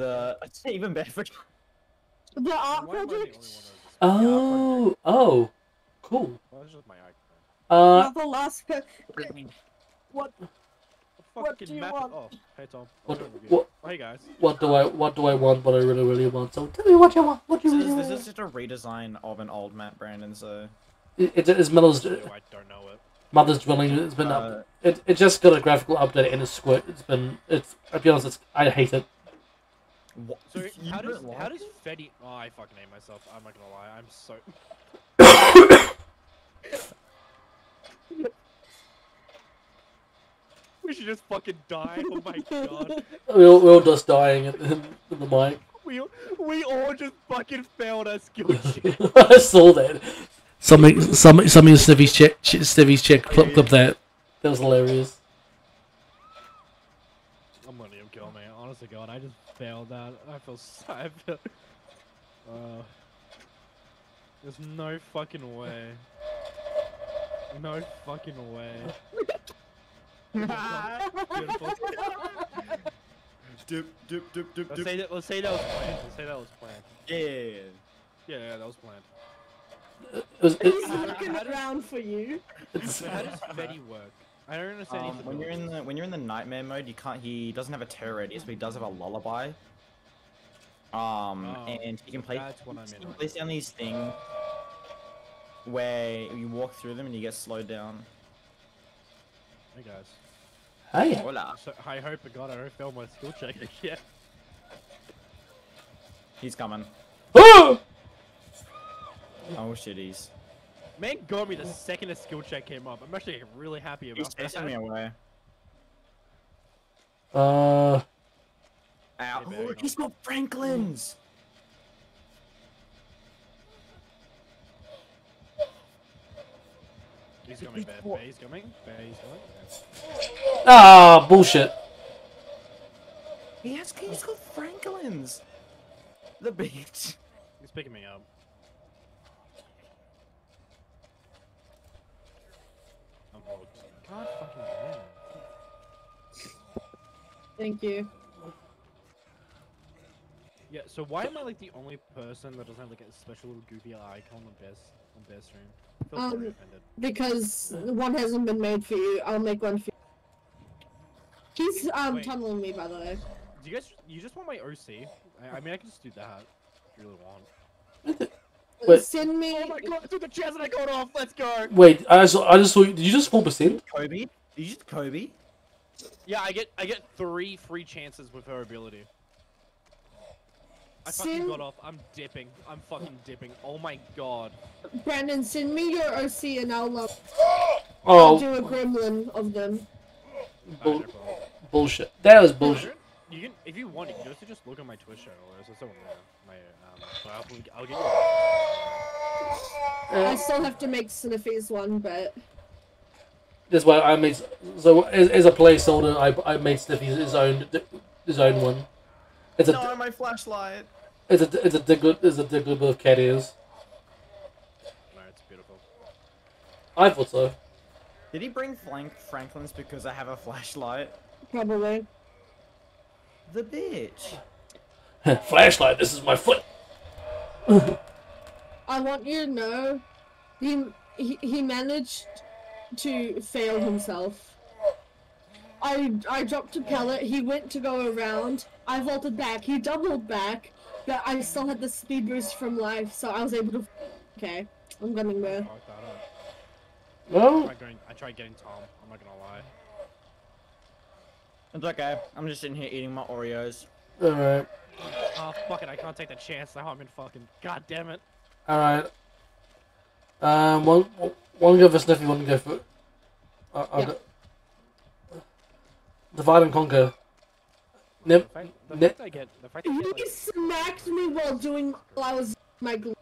The it's even better for The art Why am I the only one project. Oh, oh, cool. Well, that's just my icon. Uh, Not the last. pe- What? What do you want? Oh, hey Tom. What- What's up with you? what- Oh, hey guys. what do I, what do I want? What I really, really want? So tell me what you want. What you This really is, this is just a redesign of an old map, Brandon. So It, it, it's Miller's I don't know it. mother's dwelling. It's been up. uh, It, it just got a graphical update and it's squirt. It's been. It's. I'll be honest. It's. I hate it. What? So You how does don't how like does? Freddy? Oh, I fucking hate myself. I'm not gonna lie. I'm so. we should just fucking die. Oh my god. We're all, we're all just dying at in, in the mic. We we all just fucking failed our skill check. I saw that. Something, some, something. Snivy's check. Snivy's check. Clip, clip that. That was hilarious. I'm gonna him kill me. Honest to God, I just failed that. I feel so. I feel, uh, there's no fucking way. No fucking way. Beautiful. Dip, dip, dip, dip, Let's dip. say that. Let's say that was planned. Let's say that was planned. Yeah, yeah, yeah. Yeah, yeah, that was planned. It was. It, He's looking around for you. how does Freddy work? I don't understand. Um, when you're in the when you're in the nightmare mode, you can't. He doesn't have a terror radius, but he does have a lullaby. Um, Oh, and he can play. that's what I he meant. can place down these things where you walk through them and you get slowed down. Hey guys. hey. Hola. So I hope to God I don't fail my skill check again. He's coming. Oh! Oh shitties. Man got me the second a skill check came up. I'm actually really happy He's about chasing that. me away. Uh. Ow. Hey, Oh, he's got Franklin's. He's coming, Bear. Bear, he's coming. Bear, he's coming. Ah, bullshit. He has. He's got Franklin's. The beach. He's picking me up. I'm hooked. God fucking damn. Thank you. Yeah, so why am I like the only person that doesn't have like a special little goofy icon on best on best stream? Um. Because one hasn't been made for you. I'll make one for you. He's um Wait. tunneling me by the way. Do you guys you just want my OC? I, I mean I can just do that if you really want. Wait. Send me. Oh my god, I took the chance and I got off. Let's go. Wait, I just, I just saw. Did you just pull four percent? Kobe. Did you just Kobe? Yeah, I get I get three free chances with her ability. I fucking Sin- got off. I'm dipping. I'm fucking dipping. Oh my god. Brandon, send me your OC and I'll, uh, I'll Oh, do a gremlin of them. bull, Alright, bullshit. That was bullshit. You can, if you want, you can also just look at my Twitch channel. There's also uh, my, um, but I'll, I'll get you. I still have to make Sniffy's one, but That's why I made. So as, as a placeholder, I, I made Sniffy his own his own one. It's a No, my flashlight. it's a it's a Diglett it's a Diglett with cat ears. No, it's beautiful. I thought so. Did he bring Frank Franklin's because I have a flashlight? probably. The bitch. Flashlight. This is my foot. I want you to know, he he, he managed to fail himself. I I dropped a pellet. He went to go around. I vaulted back. He doubled back, but I still had the speed boost from life, so I was able to. Okay, I'm gonna go. Fuck. I Well, tried, going, I tried getting Tom. I'm not gonna lie. It's okay. I'm just sitting here eating my Oreos. all right, Oh fuck it! I can't take the chance. Now I'm in fucking. God damn it. all right. Um, one one go for Sniffy, one go for. Uh, I'll Yeah. go- Divide and conquer. Nip. The fact, the Ne- fact I get, the fact I get He like, smacked me while doing while I was my. Gl-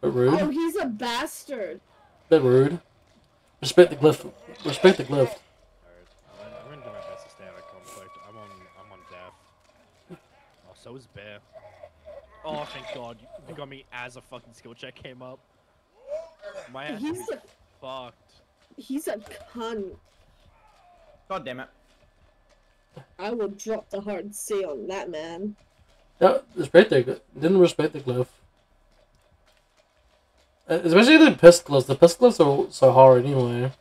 Bit rude. oh, he's a bastard. Bit rude. Respect the glyph. Respect the glyph. Alright, I'm, I'm gonna do my best to stay out of conflict. I'm on, I'm on death. Oh, so is Bear. Oh, thank God, you, you got me as a fucking skill check came up. My ass He's is a fucked. he's a cunt. God damn it. I will drop the hard C on that man. Yeah, respect the didn't respect the glove. Uh, Especially the pissed gloves. The pissed gloves are so hard anyway.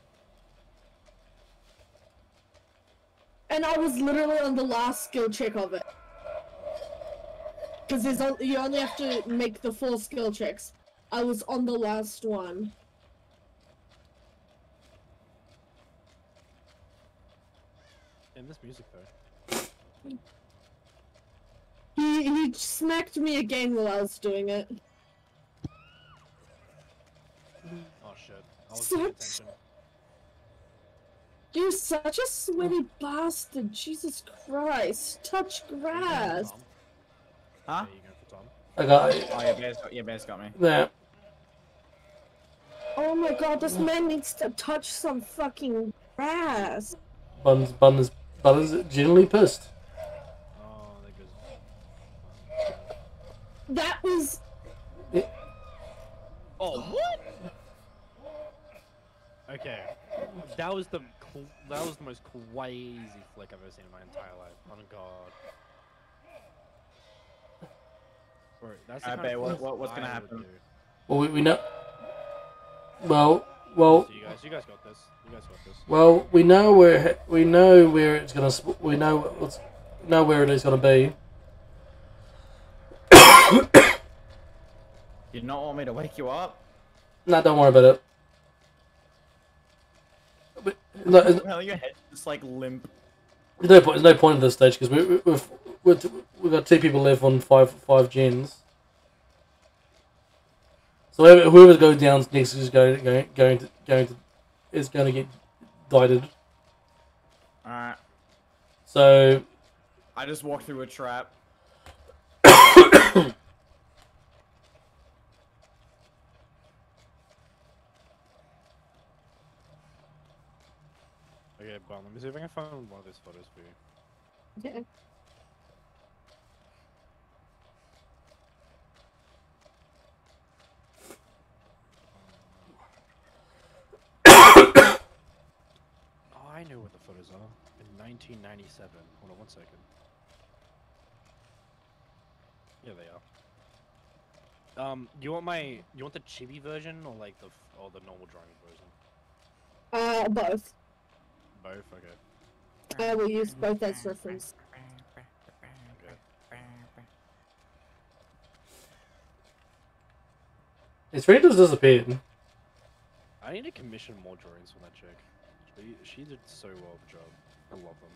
And I was literally on the last skill check of it. Because there's you only have to make the four skill checks. I was on the last one. In this music though. He he smacked me again while I was doing it. Oh shit. I was paying Such- attention. You're such a sweaty bastard. Jesus Christ. Touch grass. For Tom? Huh? Yeah, you going for Tom? I got Oh, yeah, Bear's got, yeah, Bear's got me. that. Oh my god, this man needs to touch some fucking grass. Buns, buns, buns. Generally pissed. Oh, there goes. That was Oh, what? Okay, that was the cl- that was the most crazy flick I've ever seen in my entire life. Oh god. Bro, that's the I kind bet of what- what- what's gonna happen? Well, we, we know. Well, well, So you guys, you guys got this. You guys got this. well. We know where we know where it's gonna. We know what's know where it is gonna be. You not want me to wake you up? Nah, don't worry about it. But, no, there's, Well, your head's just like limp. there's no point. There's no point at this stage because we, we, we've we've we've got two people left on five five gens. So whoever, whoever goes down next is going going going to going to is going to get died. Alright. So I just walked through a trap. Okay, but let me see if I can find one of these photos for you. yeah. Oh, I know what the photos are. In 1997. Hold on one second. Yeah, they are. Um, you want my, you want the chibi version or like the, or the normal drawing version? Uh both. Both. Okay. I will use both as reference. Okay. his friend has disappeared. I need to commission more drawings from that chick. She, she did so well of a job. I love them.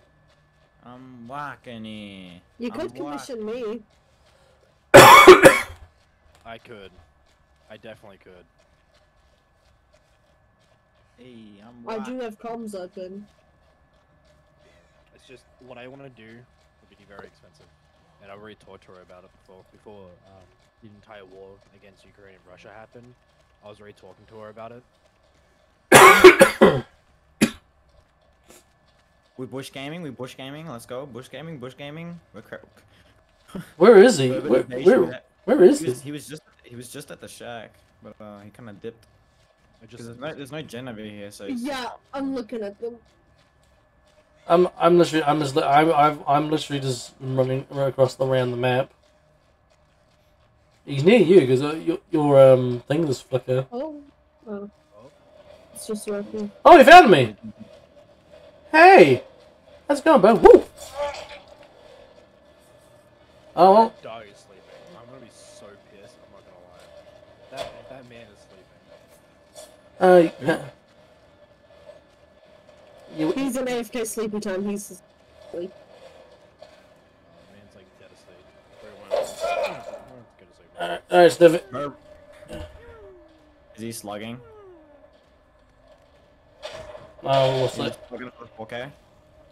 I'm walking here. You I'm could commission me. I could. I definitely could. Hey, I'm I do have comms open. It's just what I want to do would be very expensive, and I already talked to her about it before. Before um, the entire war against Ukraine and Russia happened, I was already talking to her about it. We bush gaming, we bush gaming, let's go. Bush gaming, bush gaming. We're Where is he? Where, where, where is he, he? was, he was just he was just at the shack, but uh, he kind of dipped. Just there's no there's no gen over here, so Yeah, I'm looking at them. I'm I'm literally I'm just li- I'm I'm, I'm literally just running right across the around the map. He's near you because uh, your your um thing is flicker. Oh. Oh. It's just working. Oh, he found me. Hey, how's it going, bro? Woo. Oh well, dog is sleeping. I'm gonna be so pissed. I'm not gonna lie. That that man is sleeping. uh, you, He's in AFK sleepy time. He's asleep. Man's like dead asleep. Very well. Good asleep. alright, alright, Sniff it. Merp. Is he slugging? Oh, we'll Is he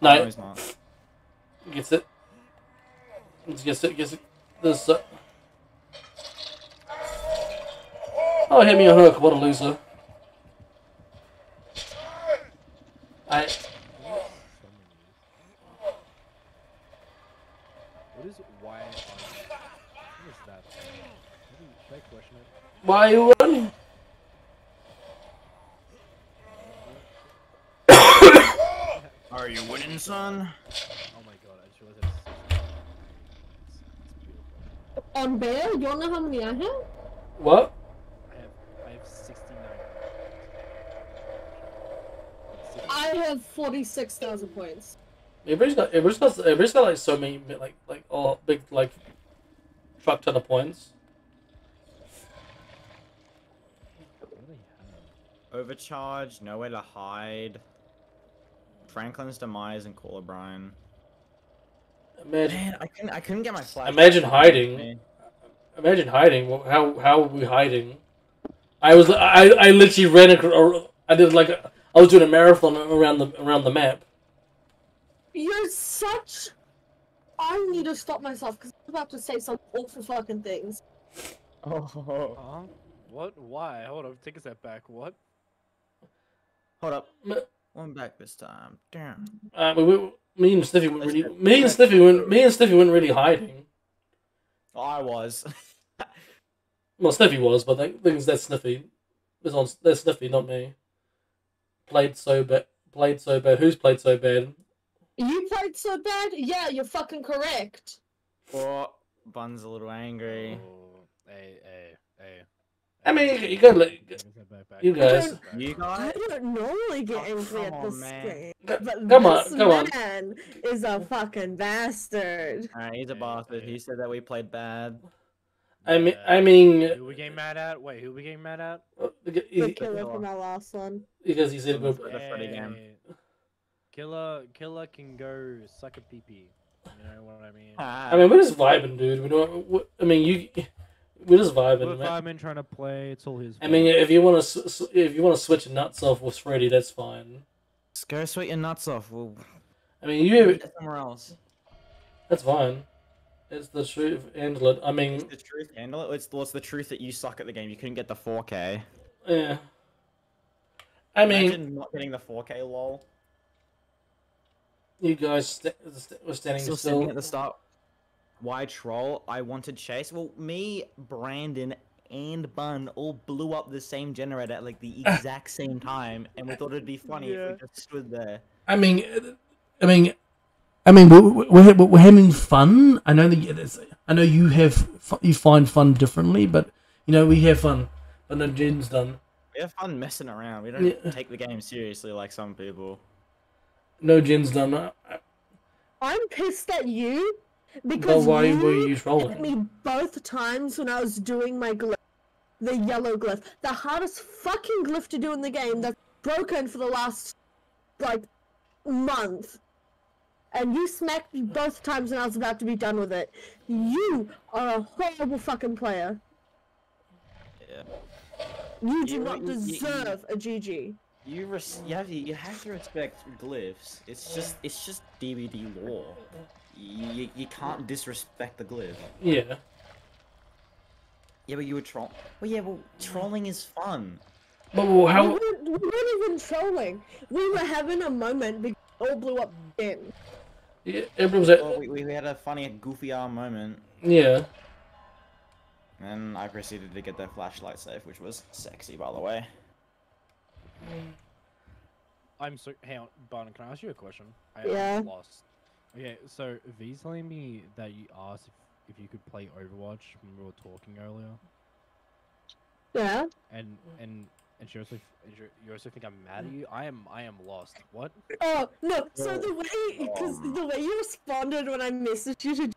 see. slugging for 4K? No, No, he's not. gets it. Gets it. Gets it. This. Uh... Oh, hit me a hook. What a loser. I. What is why? What is that? What do you- Should I question it? Why son. Oh my god, I just realized I was such On bail? You don't know how many I have? What? I have, I have 69. I have 46,000 points. Everybody's got, everybody's got, everybody's got like so many, like, like, all big, like, truck ton of points. Overcharge, nowhere to hide. Franklin's demise and Cole O'Brien. Imagine Man, I couldn't. I couldn't get my flash. Imagine hiding. imagine hiding. How how were we hiding? I was I I literally ran across. I did like a, I was doing a marathon around the around the map. You're such. I need to stop myself because I'm about to say some awful fucking things. Oh, Huh? What? Why? Hold on. Take a step back. What? hold up. M- One back this time. Damn. Uh, we, we, me and Sniffy weren't really. Me and Sniffy weren't. Me and Sniffy weren't really hiding. I was. Well, Sniffy was, but the thing is that's Sniffy. was on that's Sniffy, not me. Played so bad. Played so bad. Who's played so bad? You played so bad? Yeah, you're fucking correct. or Bun's a little angry. Oh, hey, hey, hey. I mean, you gotta let- Take a step back, back, you guys- back, back. You I guys? don't normally get Oh, angry at come this on, man. game, but come on, this come on. is a fucking bastard. Alright, he's a bastard. He said that we played bad. I mean, Yeah. I mean, Who we getting mad at? Wait, who we getting mad at? Uh, the he- killer from our last one. because he said we're, the Freddy game. Killer, killer can go suck a pee pee. You know what I mean? I mean, we're just vibing, dude. We don't. we- I mean, you. We're just vibing, We're man. fireman trying to play. It's all his. I mean, if you want to, if you want to switch nuts off with Freddy, that's fine. Just go sweat your nuts off. We'll I mean, you. get somewhere else. That's fine. It's the truth. Handle it. I It's mean, the truth. Handle it. It's, what's the truth that you suck at the game. You couldn't get the 4K. yeah. I mean, Imagine not getting the 4K lol. you guys st- st- were standing Still still. sitting at the start. Why troll? I wanted chase. Well, me, Brandon, and Bun all blew up the same generator at like the exact same time, and we thought it'd be funny Yeah. if we just stood there. I mean, I mean, I mean, we're, we're, we're having fun. I know that I know you have you find fun differently, but you know we have fun. But no gen's done. We have fun messing around. We don't Yeah. take the game seriously like some people. No gen's done. I'm pissed at you But because why you were you hit trolling? me both times when I was doing my glyph. The yellow glyph. The hardest fucking glyph to do in the game that's broken for the last, like, month. And you smacked me both times when I was about to be done with it. You are a horrible fucking player. Yeah. You do You- not you- you- you- deserve a GG. You res- you have to, you have to respect glyphs. It's just it's just DBD lore. You, you, you can't disrespect the glyph. Yeah. Yeah, but you were troll. Well, yeah, well, trolling is fun. But well, We how? weren't, we weren't even trolling. We were having a moment We all blew up again. Yeah, everyone was at, Well, we, we we had a funny, goofy arm moment, yeah. and I proceeded to get that flashlight safe, which was sexy, by the way. Mm. I'm so. Hang on, Barton. Can I ask you a question? I, Yeah. I'm lost. Okay, so V's telling me that you asked if, if you could play Overwatch when we were talking earlier, Yeah. and mm. and and she also f- and you- you also think I'm mad at you. I am. I am lost. What? Oh no! So Oh, the way, because the way you responded when I messaged you, to,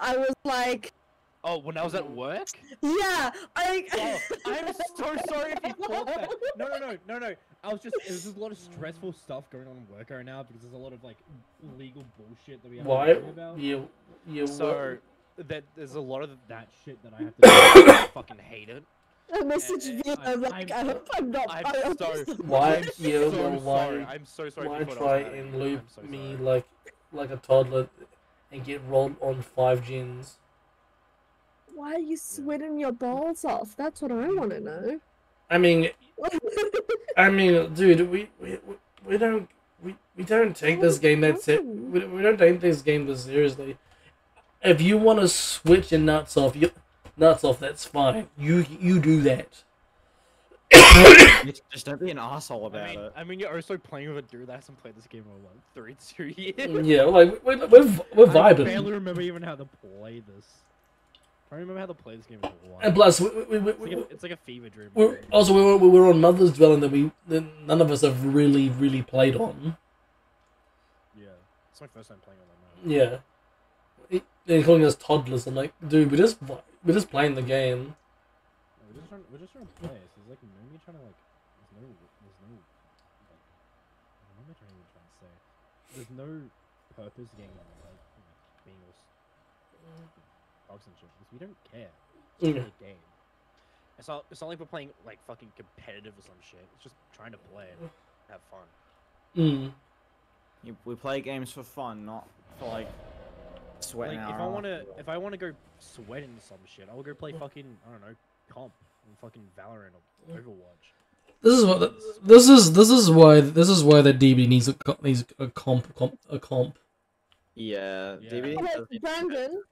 I was like, Oh, when I was at mm. work? yeah, I. Oh, I'm so sorry if you thought that. No, no, no, no, no. I was just. There's just a lot of stressful stuff going on in work right now because there's a lot of like legal bullshit that we have to Why? worry about. Yeah. Yeah. So that there's a lot of that shit that I have to. do. I fucking hate it. I messaged I- you. I'm I'm- like, I'm- I hope I'm not. I'm I so- this- Why? I'm Yeah. so well, why? sorry. I'm so sorry. Why if you thought I try was mad and loop so me sorry. like like a toddler and get rolled on five gens? Why are you sweating your balls off? That's what I want to know. I mean, I mean, dude, we we, we, we don't we, we don't take oh this game that se- we, we don't take this game this seriously. If you want to switch your nuts off, you nuts off. That's fine. You you do that. Just, just don't be an asshole about I mean, it. I mean, you're also playing with a dude that hasn't played this game in what, three, two years. yeah, like we're we're, we're I barely remember even how to play this. I remember how to play this game wild. And plus, we, we, we, It's like a, it's like a fever dream. we're, also we were, we were on Mother's Dwelling that we that none of us have really really played on. Yeah, it's my first time playing on that. now. Yeah, calling us toddlers. I'm like, dude, we're just we're just playing the game. We're just trying. We're just trying to play. So there's like no me trying to like. There's no. There's no. Like, what am I trying to say? There's no purpose game like being all s- bugs and shit because we don't care. It's just Yeah. a game. It's not. It's not like we're playing like fucking competitive or some shit. It's just trying to play and have fun. Mm. You- We play games for fun, not for like sweating Like if I want to, if I want to go sweat into some shit, I'll go play fucking I don't know comp and fucking Valorant or Overwatch. This is what this is. This is why this is why the DB needs a co- needs a comp comp a comp. Yeah, Yeah. DB. Okay, Brandon,